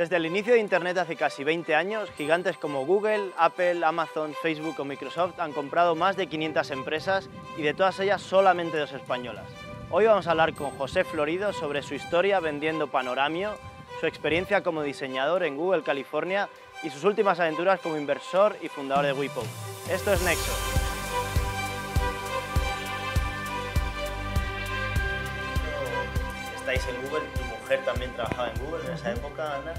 Desde el inicio de Internet hace casi 20 años, gigantes como Google, Apple, Amazon, Facebook o Microsoft han comprado más de 500 empresas y de todas ellas solamente dos españolas. Hoy vamos a hablar con José Florido sobre su historia vendiendo Panoramio, su experiencia como diseñador en Google California y sus últimas aventuras como inversor y fundador de Wipo. Esto es Nexo. Estáis en Google, mujer también trabajaba en Google en esa época, Ana,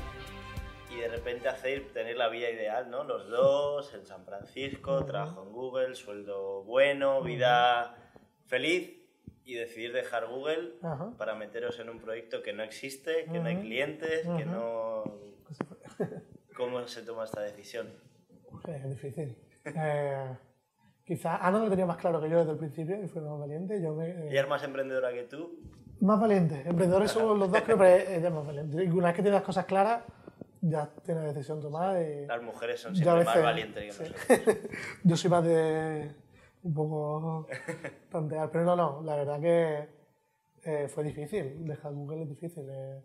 y de repente hacéis tener la vida ideal, ¿no? Los dos, en San Francisco, trabajo en Google, sueldo bueno, vida feliz, y decidir dejar Google Ajá. para meteros en un proyecto que no existe, que no hay clientes, que no... ¿Cómo se toma esta decisión? Es difícil. Eh, quizás Ana lo tenía más claro que yo desde el principio y fue más valiente. Yo me, eh, Ella es más emprendedora que tú. Más valiente. Emprendedores somos los dos, creo, pero ella es más valiente. Y una vez que tienes las cosas claras, ya tienes la decisión tomada. Y Las mujeres son siempre más veces- valientes que sí. yo soy más de un poco tantear, pero no, no, la verdad que eh, fue difícil. Dejar Google es difícil. eh.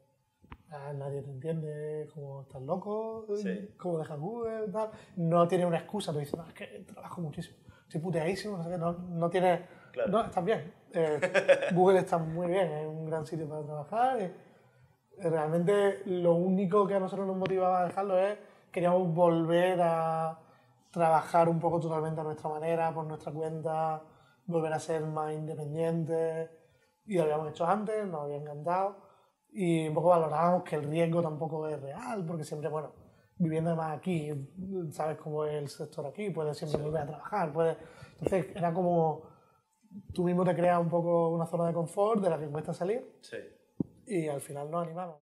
Ah, nadie te entiende, como estás loco, Sí. cómo dejas Google, tal. No tiene una excusa, tú dices, no, es que trabajo muchísimo, estoy puteadísimo, no no, no tiene... Claro. No, estás bien. Eh, Google está muy bien, es un gran sitio para trabajar. y, eh, realmente lo único que a nosotros nos motivaba a dejarlo es queríamos volver a trabajar un poco totalmente a nuestra manera, por nuestra cuenta, volver a ser más independientes. Y lo habíamos hecho antes, nos había encantado. Y un poco valorábamos que el riesgo tampoco es real, porque siempre, bueno, viviendo además aquí, sabes cómo es el sector aquí, puedes siempre volver a trabajar. Puedes... Entonces era como tú mismo te creas un poco una zona de confort de la que cuesta salir Sí. y al final nos animamos.